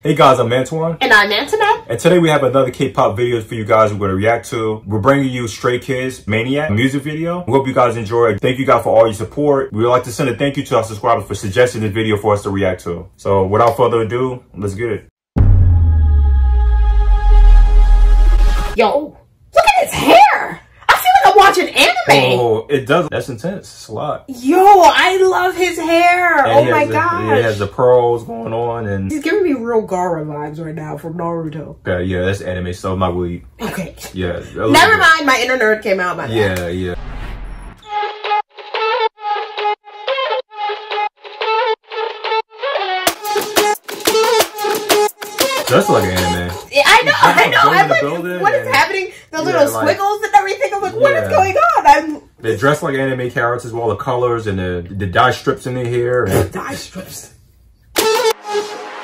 Hey guys, I'm Antwan. And I'm Antoinette. And today we have another K-pop video for you guys we're going to react to. We're bringing you Stray Kids Maniac music video. We hope you guys enjoy it. Thank you guys for all your support. We would like to send a thank you to our subscribers for suggesting this video for us to react to. So without further ado, let's get it. Yo, look at his hair. I feel like anime. Oh, it does. That's intense. It's a lot. Yo, I love his hair. And oh my gosh. He has the pearls going on and He's giving me real Gaara vibes right now from Naruto. okay, yeah, that's anime So My weed. Okay. Yeah. Never mind, my inner nerd came out. My bad. Yeah, yeah. Just like anime. Yeah, I know, I know. Go in I'm the like, building what is and- happening? The Yeah, little like- squiggles and everything. I'm like, what is Yeah. going on? I'm They dress like anime characters with all the colors and the, the dye strips in their hair. And die strips.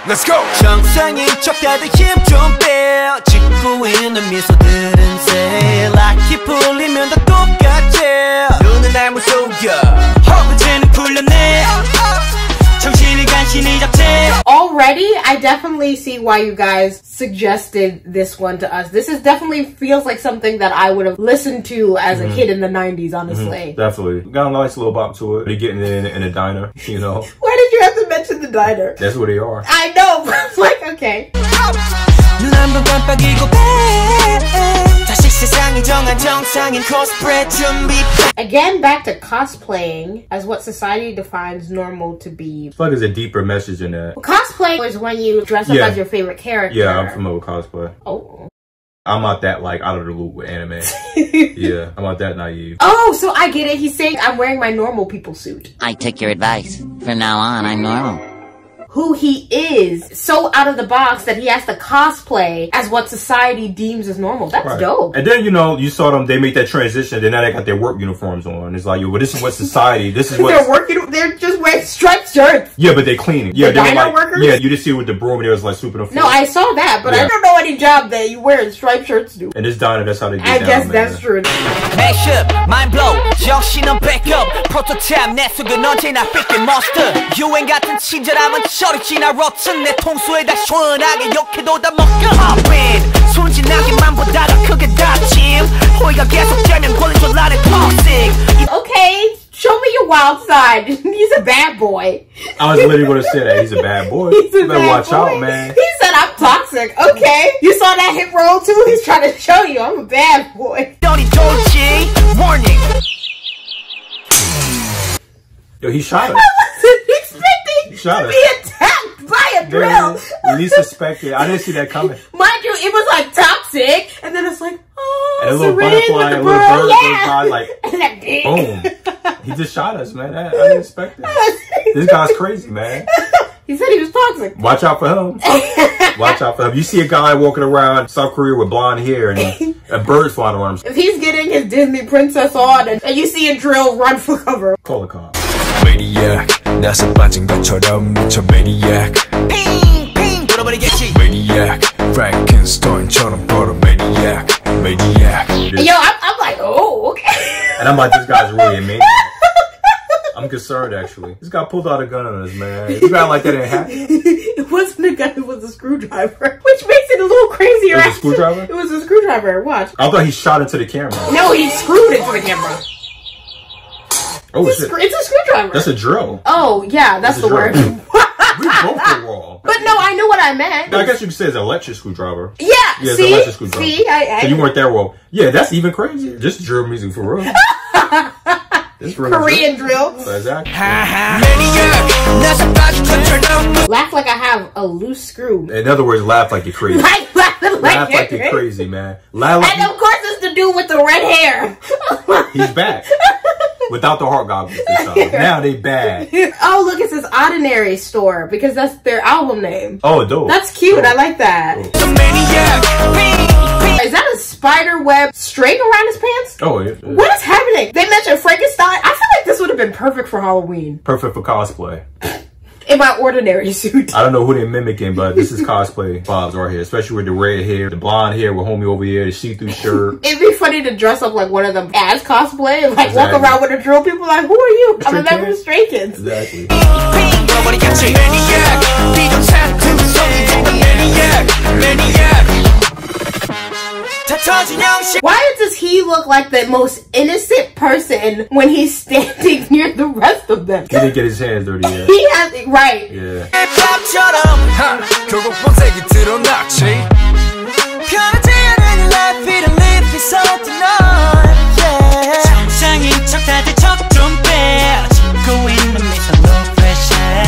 Let's go! 정상인 척 다들 힘좀 빼. 짓고 있는 미소들은 새. 락이 풀리면 다 똑같지. 눈은 날 무서워. 허브제는 풀렸네. Already, I definitely see why you guys suggested this one to us. This is definitely feels like something that I would have listened to as mm-hmm. a kid in the 90s, mm-hmm. honestly. Mm-hmm. Definitely. Got a nice little bop to it. You're getting it in, in a diner, you know. Why did you have to mention the diner? That's where they are. I know, but it's like, okay. Again, back to cosplaying as what society defines normal to be. I feel like there's a deeper message in that. Cosplay is when you dress up Yeah. as your favorite character. Yeah, I'm familiar with cosplay. Oh. I'm not that like out of the loop with anime. yeah, I'm not that naive. Oh, so I get it. He's saying I'm wearing my normal people suit. I took your advice. From now on, I'm normal. Who he is so out of the box that he has to cosplay as what society deems as normal. That's Right. dope. And then you know you saw them. They make that transition. Then now they got their work uniforms on. It's like, yo, well, this is what society. This is what They're working. They're just wearing shirts. Yeah, but they cleaning. Yeah, The they were diner like, workers? yeah. You just see with the broom. They was like sweeping the floor. No, I saw that, but Yeah. I don't know any job that you wearing striped shirts do. And this diner, that's how they get I down, guess man. that's true. Mashup, mind blow, 정신은 backup 프로토타입 내 속은 언제나 뺏긴 monster 유행 같은 친절함은 저리 지나 rotten 내 통수에 다 시원하게 욕해도 다 먹겨 Hop in, 순진하게만 보다가 크게 다짐 호의가 계속되면 권리줄 아래 toxic Okay, show me your wild side. He's a bad boy. I was literally going to say that he's a bad boy. He's a you better bad watch boy. out, man. He said I'm toxic. Okay, you saw that hip roll too. He's trying to show you I'm a bad boy. don't 돌지 warning Yo, he shot us. wasn't expecting Shut to up. be attacked by a drill. Man, least suspected. I didn't see that coming. Mind you, it was like toxic, and then it's like, oh, And a little serene with butterfly, the a little pearl, bird yeah. goes by, like, and then Boom. He just shot us, man. I, I didn't expect that. This guy's crazy, man. he said he was toxic. Watch out for him. Watch out for him. You see a guy walking around South Korea with blonde hair and a bird flying around him. If he's getting his Disney princess on, and, and you see a drill run for cover, Call the cops. Maniac 나서 빠진 것처럼 미쳐 Maniac And I'm like, this guy's really amazing. I'm concerned, actually. This guy pulled out a gun on us, man. This guy like that didn't happen. it wasn't a gun, it was a screwdriver, which makes it a little crazier. It was a screwdriver? It was a screwdriver. Watch. I thought he shot into the camera. No, he screwed into the camera. Oh, It's, a it's a screwdriver. That's a drill. oh, yeah, that's That's the a word. drill. We both were wrong. but no, I meant. No, I guess you could say it's an electric screwdriver. Yeah, yeah see? electric screwdriver. See, I, I, so you weren't there, well. Yeah, that's even crazier. Just drill music for real. Korean drill. drill. Exactly. laugh like I have a loose screw. In other words, laugh like you're crazy. like, laugh, like, laugh like you're crazy, man. Laugh like and of course, it's the dude with the red hair. He's back. Without the heart goggles this time. Now they bad. oh, look, it says Ordinary Store because that's their album name. Oh, dope. That's cute. Dope. I like that. Is the maniac 핑핑 that a spider web string around his pants? Oh, yeah. What is happening? They mentioned Frankenstein. I feel like this would have been perfect for Halloween Perfect for cosplay in my ordinary suit. I don't know who they're mimicking, but this is cosplay vibes right here, especially with the red hair, the blonde hair with homie over here, the see-through shirt. It'd be funny to dress up like one of them as cosplay and like exactly. walk around with a drill. People like, who are you? I'm a member of Stray Kids. Exactly. Why does he look like the most innocent person when he's standing near the rest of them? He didn't get his hands dirty yet. he has, right. Yeah.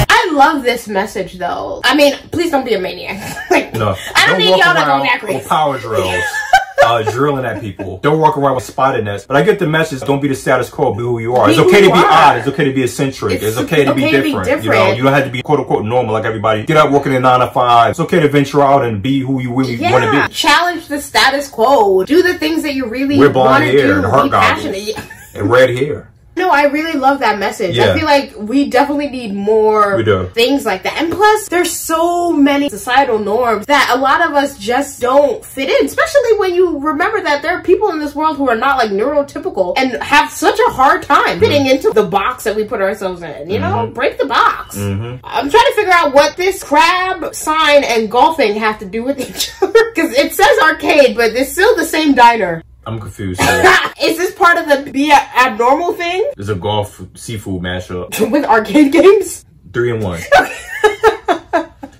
I love this message though. I mean, please don't be a maniac. like, no, I don't, don't need y'all to go that crazy. Power drills. Uh, drilling at people. Don't walk around with spotted nets. But I get the message. Don't be the status quo. Be who you are. It's Be who okay to be are. odd. It's okay to be eccentric. It's, It's okay to be to be different. You know, you don't have to be quote unquote normal like everybody. Get out working a nine to five. It's okay to venture out and be who you really want to be. challenge the status quo. Do the things that you really want to hair do. and Be heart passionate. and red hair. No, I really love that message. Yeah. I feel like we definitely need more things like that. And plus, there's so many societal norms that a lot of us just don't fit in, especially when you remember that there are people in this world who are not like neurotypical and have such a hard time fitting Mm-hmm. into the box that we put ourselves in. You know, break the box. I'm trying to figure out what this crab sign and golfing have to do with each other because it says arcade, but it's still the same diner. I'm confused. Is this part of the be abnormal thing It's a golf seafood mashup. with arcade games? Three and one.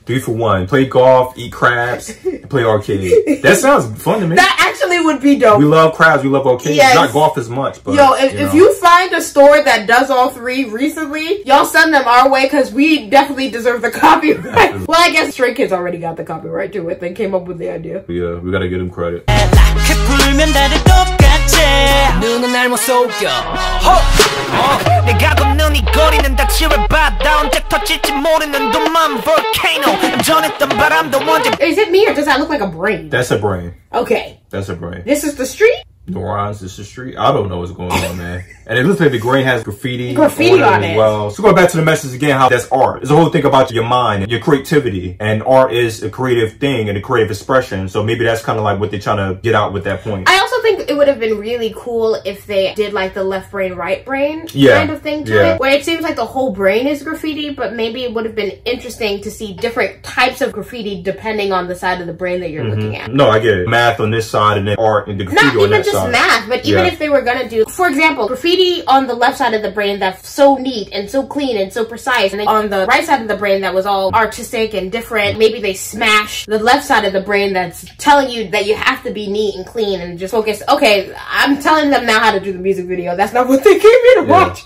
Three for one. Play golf, eat crabs, and play arcade. That sounds fun to me. That actually would be dope. we love crabs. We love arcade. Yes. Not golf as much, but Yo, if you, know. if you find a store that does all three recently, y'all send them our way because we definitely deserve the copyright. well, I guess Stray Kids already got the copyright to it. They came up with the idea. yeah, we gotta give him credit. 그 불면 다들 똑같지 눈은 날 못 속여 호! 어, 내가 걷는 이 거리는 다 지뢰바다 언제 터질지 모르는 둠만 볼케이노 전했던 바람도 언제 Is it me or does that look like a brain? That's a brain. Okay. That's a brain. This is the street? Neurons, this is street. I don't know what's going on, man. And it looks like the grain has graffiti. Graffiti on as it. Well, so going back to the message again, how that's art. It's a whole thing about your mind and your creativity. And art is a creative thing and a creative expression. So maybe that's kind of like what they're trying to get out with that point. I also think it would have been really cool if they did like the left brain, right brain Yeah. kind of thing to Yeah. it, where it seems like the whole brain is graffiti, but maybe it would have been interesting to see different types of graffiti depending on the side of the brain that you're mm-hmm. looking at. no, I get it. Math on this side and then art and the Not graffiti on even that just side. math, but even Yeah. if they were gonna do, for example, graffiti on the left side of the brain that's so neat and so clean and so precise, and on the right side of the brain that was all artistic and different, maybe they smash the left side of the brain that's telling you that you have to be neat and clean and just focus. Okay, I'm telling them now how to do the music video. That's not what they came here to Yeah. watch.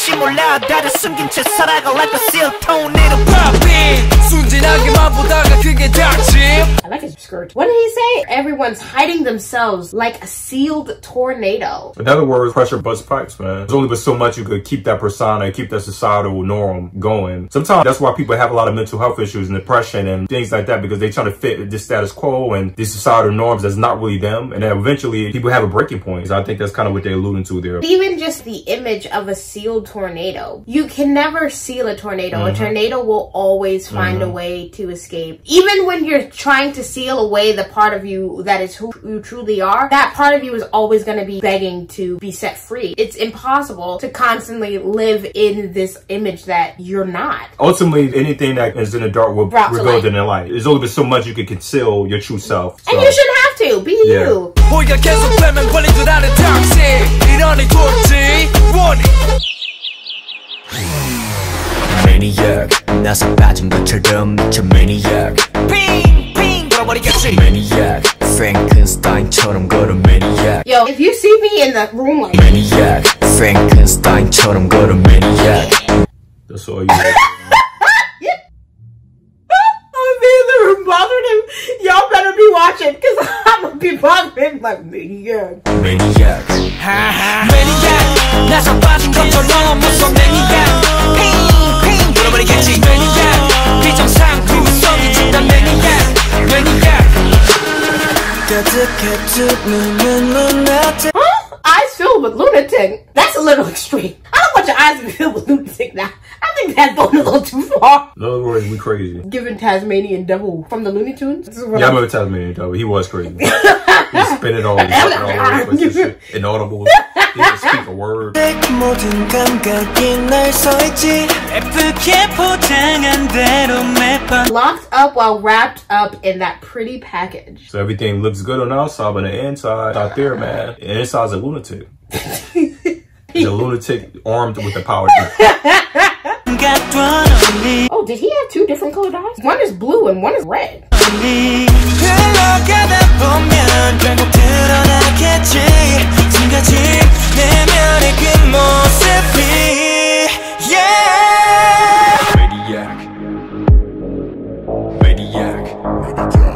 바꿀지 몰라 다들 숨긴 채 살아가 like a seal tornado 팝인 순진하게만 보다가 그게 닥침 I like his skirt. What did he say? Everyone's hiding themselves like a sealed tornado. In other words, pressure bust pipes, man. There's only but so much you could keep that persona, keep that societal norm going. Sometimes that's why people have a lot of mental health issues and depression and things like that because they try to fit this status quo and these societal norms that's not really them. And then eventually people have a breaking point. So I think that's kind of what they're alluding to there. Even just the image of a sealed tornado. You can never seal a tornado. Mm-hmm. A tornado will always find a way to escape. Even when you're trying to seal away the part of you that is who you truly are, that part of you is always going to be begging to be set free. It's impossible to constantly live in this image that you're not. Ultimately, anything that is in the dark will Brought to reveal light. in the light. There's only but so much you can conceal your true self. So. And you shouldn't have to. Be Yeah. you. Maniac 나서 빠진 것처럼 미쳐 Maniac 핑핑 돌아버리겠지 Maniac Frankenstein처럼 걸어 Maniac Yo, if you see me in the room like Maniac Frankenstein처럼 걸어 Maniac That's all you get. I'm gonna be bothering him like maniac. Maniac Maniac 나서 빠진 것처럼 무서워 Maniac 핑핑 돌아버리겠지 Maniac 비정상 구성이 진단 Maniac Maniac 가득해 눈은 눈앞에 Huh? Eyes filled with lunatic. That's a little extreme. I don't want your eyes to be filled with lunatic now. think that's going a little too far. In we crazy. Given Tasmanian Devil from the Looney Tunes. Yeah, I remember Tasmanian Devil. He was crazy. he spit it all, all inaudible. He didn't speak a word. Locked up while wrapped up in that pretty package. So everything looks good on the outside, but the inside out there, man, the inside's a lunatic. He's a lunatic armed with a power got one on me. Oh, did he have two different colored eyes? One is blue and one is red. Yeah. Maniac. Maniac.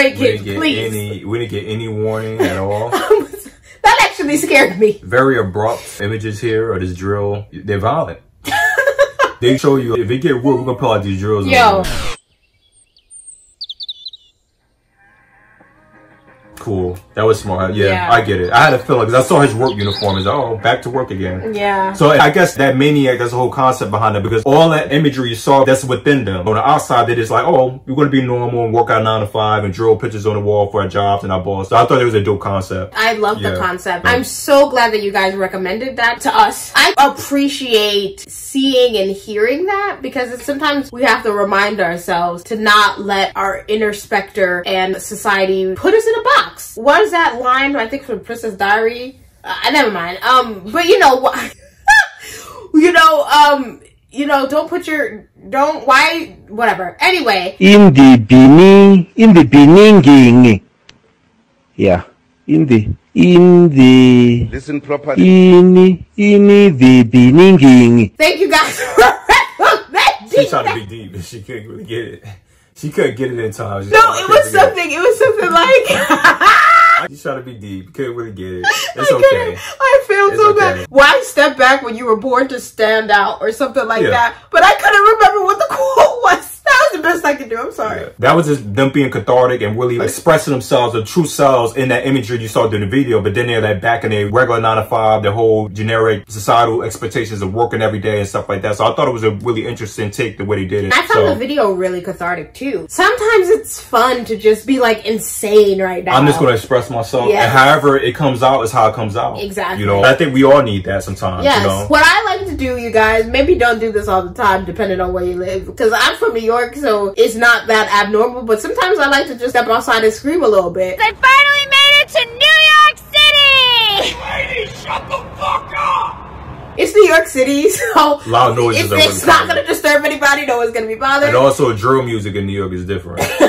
Away from We didn't get please. any. We didn't get any warning at all. that actually scared me. Very abrupt images here of this drill. They're violent. they show you if they get real, we're gonna pull out these drills. Yo. Cool. That was smart. Uh, yeah, Yeah. I get it. I had a feeling because I saw his work uniform. It's like, oh, back to work again. Yeah. So I guess that maniac, that's the whole concept behind it because all that imagery you saw, that's within them. On the outside, they just like, oh, we're going to be normal and work out nine to five and drill pictures on the wall for our jobs and our boss. So I thought it was a dope concept. I love the concept. Yeah. I'm so glad that you guys recommended that to us. I appreciate seeing and hearing that because it's, sometimes we have to remind ourselves to not let our inner specter and society put us in a box. What is that line? I think from Princess Diary. Uh, never mind. Um, but you know what? you know, um, you know, don't put your don't why whatever. Anyway, in the beginning, in the beginning, yeah, in the, in the, Listen properly. in, in the beginning. thank you guys for recommending. She tried to be deep but she couldn't really get it. She couldn't get it in time. No, it was something. It was something like. She try to be deep. Couldn't really get it. I It's couldn't- okay. I feel so okay. bad. Why step back when you were born to stand out or something like Yeah. that? But I couldn't remember what the quote was. That was the best I could do. I'm sorry. Yeah. That was just them being cathartic and really expressing themselves, their true selves in that imagery you saw during the video. But then they're like back in their regular nine to five, the whole generic societal expectations of working every day and stuff like that. So I thought it was a really interesting take the way they did it. I found so, the video really cathartic too. Sometimes it's fun to just be like insane right now. I'm just going to express myself, Yes. and however it comes out is how it comes out. Exactly. You know, I think we all need that sometimes. Yes. You know, What I like to do, you guys, maybe don't do this all the time, depending on where you live. Because I'm from New York, so it's not that abnormal. But sometimes I like to just step outside and scream a little bit. I finally made it to New York City! Lady, shut the fuck up! It's New York City, so Loud noises it's, are it's not common. going to disturb anybody. No one's going to be bothered. and also drill music in New York is different.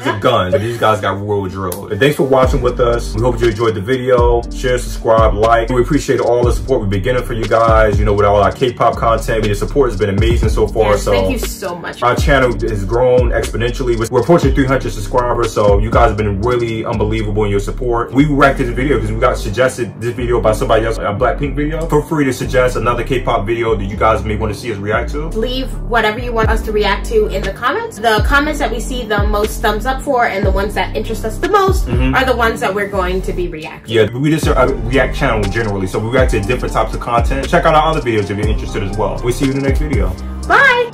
These are guns, but these guys got real drill. And thanks for watching with us. We hope you enjoyed the video. Share, subscribe, like. We appreciate all the support we've been getting for you guys. You know, with all our K-pop content, I mean, the support has been amazing so far. Yes, so thank you so much. our channel has grown exponentially. We're approaching 300 subscribers, so you guys have been really unbelievable in your support. We reacted to the video because we got suggested this video by somebody else, a Blackpink video. Feel free to suggest another K-pop video that you guys may want to see us react to. Leave whatever you want us to react to in the comments. The comments that we see the most thumbs up for and the ones that interest us the most mm-hmm. are the ones that we're going to be reacting. Yeah, we just a react channel generally, so we react to different types of content. Check out our other videos if you're interested as well. We'll see you in the next video. Bye!